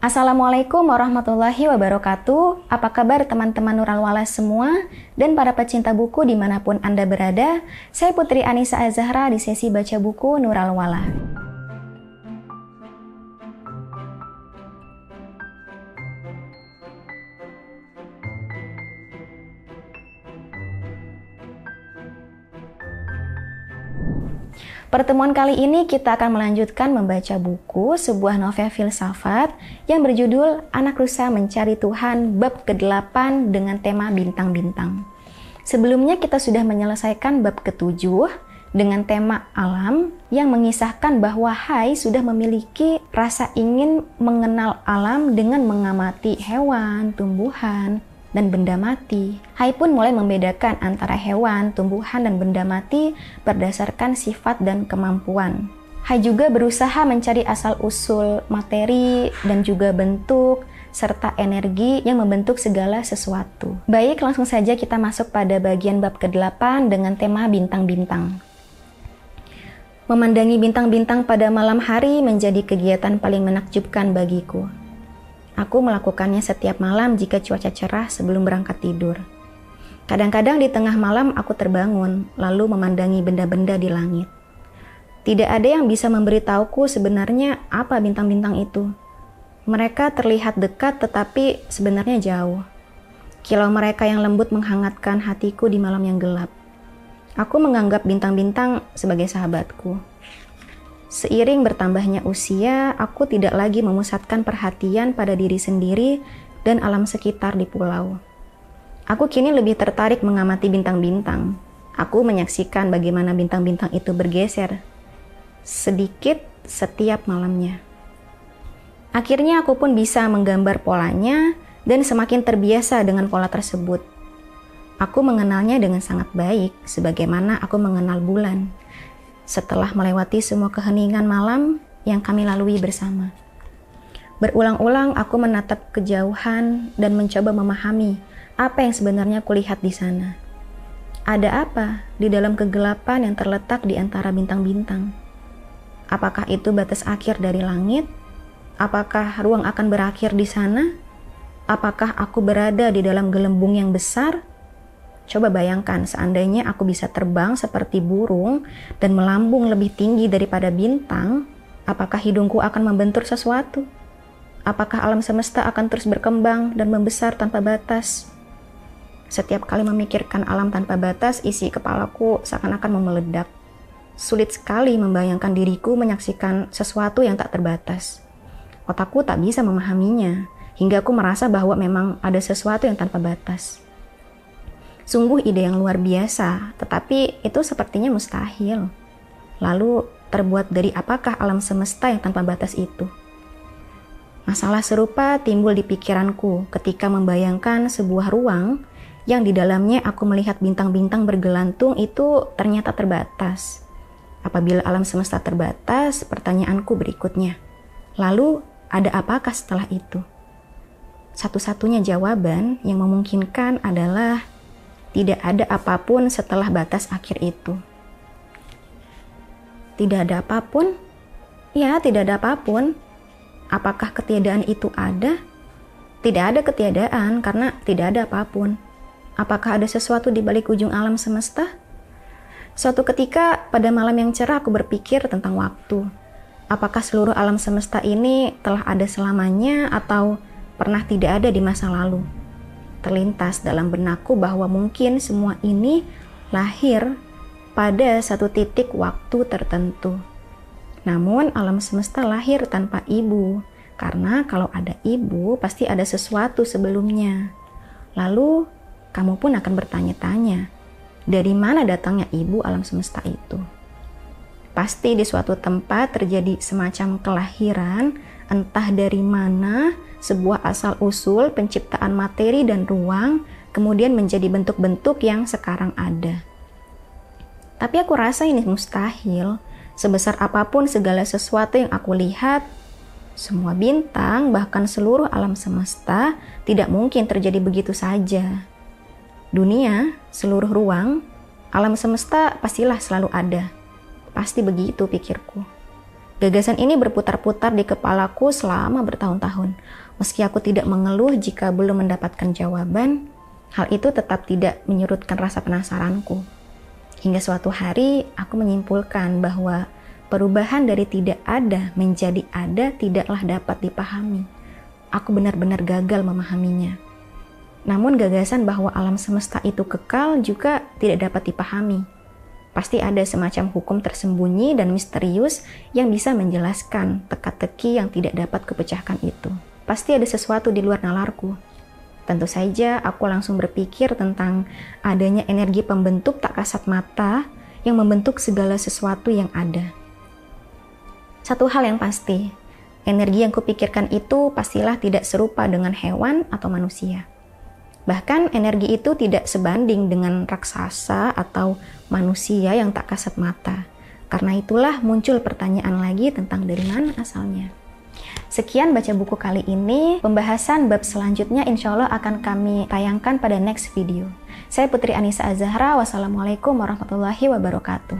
Assalamualaikum warahmatullahi wabarakatuh. Apa kabar teman-teman Nural Wala semua dan para pecinta buku di mana pun Anda berada? Saya Putri Anissa Azahra di sesi baca buku Nural Wala. Pertemuan kali ini kita akan melanjutkan membaca buku sebuah novel filsafat yang berjudul Anak Rusa Mencari Tuhan bab ke-8 dengan tema bintang-bintang. Sebelumnya kita sudah menyelesaikan bab ketujuh dengan tema alam yang mengisahkan bahwa Hai sudah memiliki rasa ingin mengenal alam dengan mengamati hewan, tumbuhan, dan benda mati. Hai pun mulai membedakan antara hewan, tumbuhan, dan benda mati berdasarkan sifat dan kemampuan. Hai juga berusaha mencari asal-usul materi dan juga bentuk serta energi yang membentuk segala sesuatu. Baik, langsung saja kita masuk pada bagian bab ke-8 dengan tema bintang-bintang. Memandangi bintang-bintang pada malam hari menjadi kegiatan paling menakjubkan bagiku. Aku melakukannya setiap malam jika cuaca cerah sebelum berangkat tidur. Kadang-kadang di tengah malam aku terbangun, lalu memandangi benda-benda di langit. Tidak ada yang bisa memberitahuku sebenarnya apa bintang-bintang itu. Mereka terlihat dekat tetapi sebenarnya jauh. Kilau mereka yang lembut menghangatkan hatiku di malam yang gelap. Aku menganggap bintang-bintang sebagai sahabatku. Seiring bertambahnya usia, aku tidak lagi memusatkan perhatian pada diri sendiri dan alam sekitar di pulau. Aku kini lebih tertarik mengamati bintang-bintang. Aku menyaksikan bagaimana bintang-bintang itu bergeser sedikit setiap malamnya. Akhirnya aku pun bisa menggambar polanya dan semakin terbiasa dengan pola tersebut. Aku mengenalnya dengan sangat baik, sebagaimana aku mengenal bulan setelah melewati semua keheningan malam yang kami lalui bersama. Berulang-ulang aku menatap kejauhan dan mencoba memahami apa yang sebenarnya kulihat di sana. Ada apa di dalam kegelapan yang terletak di antara bintang-bintang? Apakah itu batas akhir dari langit? Apakah ruang akan berakhir di sana? Apakah aku berada di dalam gelembung yang besar? Coba bayangkan seandainya aku bisa terbang seperti burung dan melambung lebih tinggi daripada bintang, apakah hidungku akan membentur sesuatu? Apakah alam semesta akan terus berkembang dan membesar tanpa batas? Setiap kali memikirkan alam tanpa batas, isi kepalaku seakan-akan memeledak. Sulit sekali membayangkan diriku menyaksikan sesuatu yang tak terbatas. Otakku tak bisa memahaminya, hingga aku merasa bahwa memang ada sesuatu yang tanpa batas. Sungguh ide yang luar biasa, tetapi itu sepertinya mustahil. Lalu terbuat dari apakah alam semesta yang tanpa batas itu? Masalah serupa timbul di pikiranku ketika membayangkan sebuah ruang yang di dalamnya aku melihat bintang-bintang bergelantung itu ternyata terbatas. Apabila alam semesta terbatas, pertanyaanku berikutnya. Lalu, ada apakah setelah itu? Satu-satunya jawaban yang memungkinkan adalah tidak ada apa pun setelah batas akhir itu. Tidak ada apa pun? Ya, tidak ada apa pun. Apakah ketiadaan itu ada? Tidak ada ketiadaan karena tidak ada apa pun. Apakah ada sesuatu di balik ujung alam semesta? Suatu ketika pada malam yang cerah aku berpikir tentang waktu. Apakah seluruh alam semesta ini telah ada selamanya atau pernah tidak ada di masa lalu? Terlintas dalam benakku bahwa mungkin semua ini lahir pada satu titik waktu tertentu. Namun alam semesta lahir tanpa ibu, karena kalau ada ibu pasti ada sesuatu sebelumnya. Lalu kamu pun akan bertanya-tanya, dari mana datangnya ibu alam semesta itu? Pasti di suatu tempat terjadi semacam kelahiran, entah dari mana, sebuah asal-usul penciptaan materi dan ruang, kemudian menjadi bentuk-bentuk yang sekarang ada. Tapi aku rasa ini mustahil. Sebesar apa pun segala sesuatu yang aku lihat, semua bintang, bahkan seluruh alam semesta, tidak mungkin terjadi begitu saja. Dunia, seluruh ruang, alam semesta pastilah selalu ada. Pasti begitu pikirku. Gagasan ini berputar-putar di kepalaku selama bertahun-tahun. Meski aku tidak mengeluh jika belum mendapatkan jawaban, hal itu tetap tidak menyurutkan rasa penasaranku. Hingga suatu hari, aku menyimpulkan bahwa perubahan dari tidak ada menjadi ada tidaklah dapat dipahami. Aku benar-benar gagal memahaminya. Namun gagasan bahwa alam semesta itu kekal juga tidak dapat dipahami Pasti ada semacam hukum tersembunyi dan misterius yang bisa menjelaskan teka-teki yang tidak dapat kepecahkan itu. Pasti ada sesuatu di luar nalarku. Tentu saja aku langsung berpikir tentang adanya energi pembentuk tak kasat mata yang membentuk segala sesuatu yang ada. Satu hal yang pasti, energi yang kupikirkan itu pastilah tidak serupa dengan hewan atau manusia. Bahkan energi itu tidak sebanding dengan raksasa atau manusia yang tak kasat mata. Karena itulah muncul pertanyaan lagi tentang dari mana asalnya. Sekian baca buku kali ini. Pembahasan bab selanjutnya insya Allah akan kami tayangkan pada next video. Saya Putri Anissa Azahra. Wassalamualaikum warahmatullahi wabarakatuh.